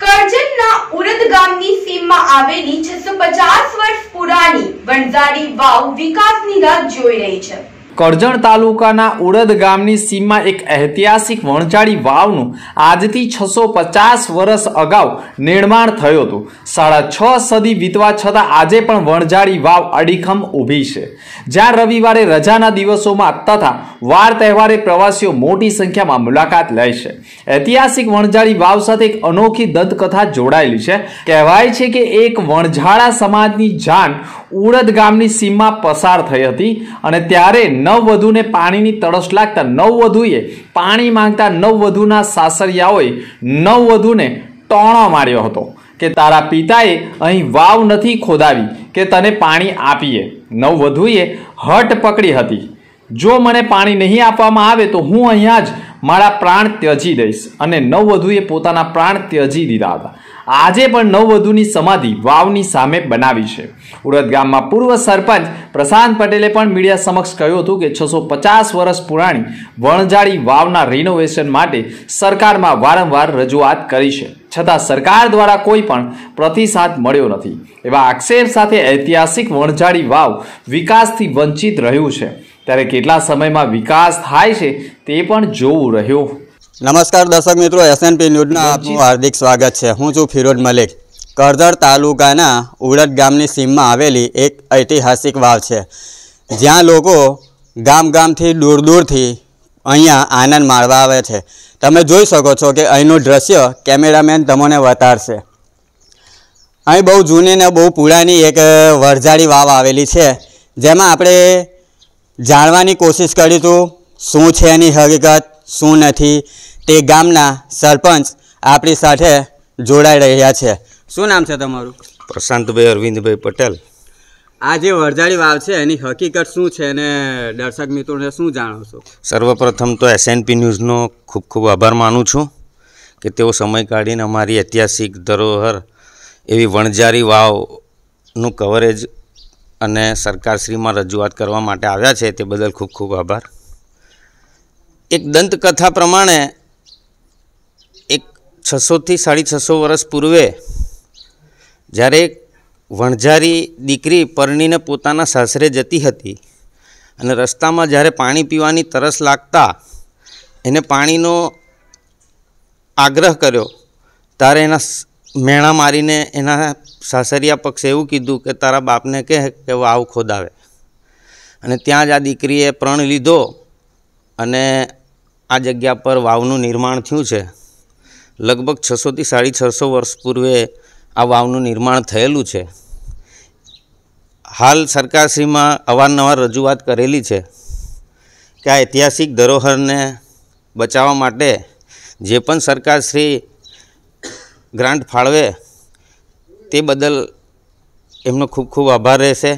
કરજણના ઉરદ ગામની સીમમાં આવેલી છસો પચાસ વર્ષ પુરાણી વણઝારી વાવ વિકાસની રાહ જોઈ રહી છે. કરજણ તાલુકાના ઉડદ ગામની સીમમાં એક ઐતિહાસિક વણઝારી વાવનું આજથી છસો પચાસ વર્ષ અગાઉ નિર્માણ થયું હતું. સાડા છ સદી વીતવા છતાં આજે પણ વણજાળી વાવ અડીખમ ઊભી છે. જ્યાં રવિવારે રજાના દિવસોમાં તથા વાર તહેવારે પ્રવાસીઓ મોટી સંખ્યામાં મુલાકાત લે છે. ઐતિહાસિક વણજાળી વાવ સાથે એક અનોખી દંતકથા જોડાયેલી છે. કહેવાય છે કે એક વણઝાળા સમાજની જાન ઉડદ ગામની સીમા પસાર થઈ હતી અને ત્યારે નવવધુને પાણીની તડસ લાગતા નવવધુએ પાણી માંગતા નવવધુના સાસરિયાઓએ નવવધુને ટોણો માર્યો હતો કે તારા પિતાએ અહીં વાવ નથી ખોદાવી કે તને પાણી આપીએ. નવવધુએ હટ પકડી હતી. જો મને પાણી નહીં આપવામાં આવે તો હું અહીંયા જ મારા પ્રાણ ત્યજી દઈશ અને નવવધુએ પોતાના પ્રાણ ત્યજી દીધા હતા. આજે પણ નવવધુની સમાધિ વાવની સામે બનાવી છે. ઉરદ ગામમાં પૂર્વ સરપંચ પ્રશાંત પટેલે પણ મીડિયા સમક્ષ કહ્યું હતું કે છસો પચાસ વર્ષ પુરાણી વણઝાડી વાવના રિનોવેશન માટે સરકારમાં વારંવાર રજૂઆત કરી છે. છતાં સરકાર દ્વારા કોઈ પણ પ્રતિસાદ મળ્યો નથી. એવા આક્ષેપ સાથે ઐતિહાસિક વણઝાડી વાવ વિકાસથી વંચિત રહ્યું છે. ત્યારે કેટલા સમયમાં વિકાસ થાય છે તે પણ જોવું રહ્યું. નમસ્કાર દર્શક મિત્રો એસએનપી ન્યૂઝના આપનું હાર્દિક સ્વાગત છે. હું છું ફિરોજ મલિક. કરધર તાલુકાના ઉડદ ગામની સીમમાં આવેલી એક ઐતિહાસિક વાવ છે જ્યાં લોકો ગામ ગામથી દૂર દૂરથી અહીંયા આનંદ માણવા આવે છે. તમે જોઈ શકો છો કે અહીંનું દ્રશ્ય કેમેરામેન તમને બતાડશે અહીં બહુ જૂની ને બહુ પુરાની એક વરઝાળી વાવ આવેલી છે જેમાં આપણે જાણવાની કોશિશ કરીશું શું છે એની હકીકત શું નથી તે ગામના સરપંચ આપણી સાથે જોડાઈ રહ્યા છે. શું નામ છે તમારું? પ્રશાંતભાઈ અરવિંદભાઈ પટેલ. આ જે વરજાળી વાવ છે એની હકીકત શું છે અને દર્શક મિત્રોને શું જાણો છો? સર્વપ્રથમ તો એસએનપી ન્યૂઝનો ખૂબ ખૂબ આભાર માનું છું કે તેઓ સમય કાઢીને અમારી ઐતિહાસિક ધરોહર એવી વણજારી વાવનું કવરેજ અને સરકારશ્રીમાં રજૂઆત કરવા માટે આવ્યા છે તે બદલ ખૂબ ખૂબ આભાર. એક દંતકથા પ્રમાણે એક છસોથી સાડી છસો વર્ષ પૂર્વે જ્યારે એક વણઝારી દીકરી પરણીને પોતાના સાસરે જતી હતી અને રસ્તામાં જ્યારે પાણી પીવાની તરસ લાગતા એને પાણીનો આગ્રહ કર્યો, ત્યારે એના મેણા મારીને એના સાસરિયા પક્ષે એવું કીધું કે તારા બાપને કહે કે વાવ ખોદાવે. અને ત્યાં જ આ દીકરીએ પ્રણ લીધો અને આ જગ્યા પર વાવનું નિર્માણ થયું છે. લગભગ છસોથી સાડી છસો વર્ષ પૂર્વે આ વાવનું નિર્માણ થયેલું છે. હાલ સરકારશ્રીમાં અવારનવાર રજૂઆત કરેલી છે કે આ ઐતિહાસિક ધરોહરને બચાવવા માટે જે પણ સરકારશ્રી ગ્રાન્ટ ફાળવે તે બદલ એમનો ખૂબ ખૂબ આભાર રહેશે.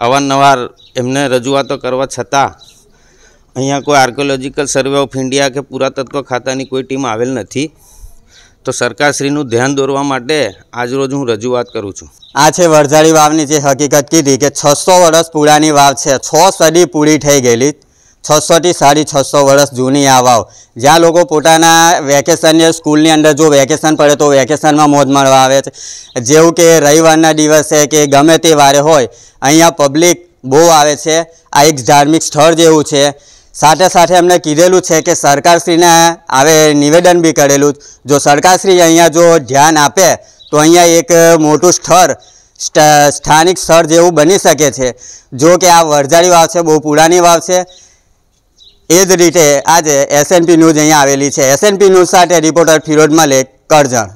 અવારનવાર એમને રજૂઆતો કરવા છતાં અહીંયા કોઈ આર્કોલોજીકલ સર્વે ઓફ ઇન્ડિયા કે પુરાતત્વ ખાતાની કોઈ ટીમ આવેલ નથી. તો સરકારશ્રીનું ધ્યાન દોરવા માટે આજરોજ હું રજૂઆત કરું છું. આ છે વરઝાળી વાવની જે હકીકત કીધી કે છસો વર્ષ પૂળાની વાવ છે. છ સદી પૂરી થઈ ગયેલી. છસોથી સાડી છસો વર્ષ જૂની આ વાવ. જ્યાં લોકો પોતાના વેકેશનની સ્કૂલની અંદર જો વેકેશન પડે તો વેકેશનમાં મોજ માણવા આવે છે. જેવું કે રવિવારના દિવસે કે ગમે તે વારે હોય, અહીંયા પબ્લિક બહુ આવે છે. આ એક ધાર્મિક સ્થળ જેવું છે. સાથે સાથે એમને કીધેલું છે કે સરકારશ્રીને આવે નિવેદન બી કરેલું. જો સરકારશ્રી અહીંયા જો ધ્યાન આપે, તો અહીંયા એક મોટું સ્થળ, સ્થ- સ્થાનિક સ્થળ જેવું બની શકે છે. જો કે આ વરજાળી વાવ છે, બહુ પુરાની વાવ છે. એ જ રીતે આજે એસએનપી ન્યૂઝ અહીંયા આવેલી છે. એસએનપી ન્યૂઝ સાથે રિપોર્ટર ફિરોજ મલિક કરજણ.